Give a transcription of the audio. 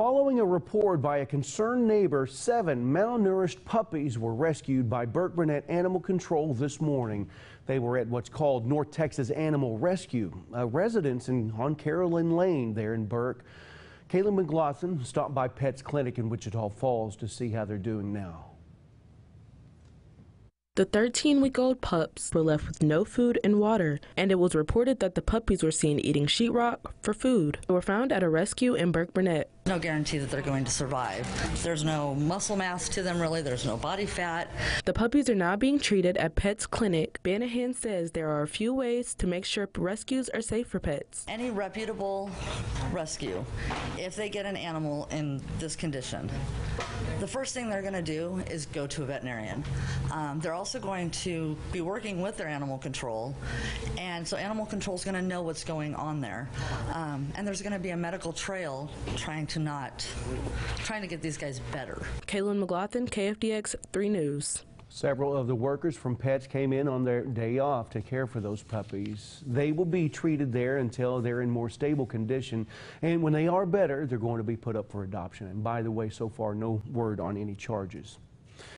Following a report by a concerned neighbor, seven malnourished puppies were rescued by Burkburnett Animal Control this morning. They were at what's called North Texas Animal Rescue, a residence in, on Carolyn Lane there in Burk. Kayla McLaughlin stopped by Pets Clinic in Wichita Falls to see how they're doing now. The 13 week old pups were left with no food and water, and it was reported that the puppies were seen eating sheetrock for food. They were found at a rescue in Burkburnett. No guarantee that they're going to survive. There's no muscle mass to them, really. There's no body fat. The puppies are now being treated at Pets Clinic. Banahan says there are a few ways to make sure rescues are safe for pets. Any reputable rescue, if they get an animal in this condition, the first thing they're going to do is go to a veterinarian. Um, they're also going to be working with their animal control, and so animal control is going to know what's going on there. Um, and there's going to be a medical trail trying to not, trying to get these guys better. Kaylin McLaughlin, KFDX 3 News. Several of the workers from Pets came in on their day off to care for those puppies. They will be treated there until they're in more stable condition. And when they are better, they're going to be put up for adoption. And by the way, so far, no word on any charges.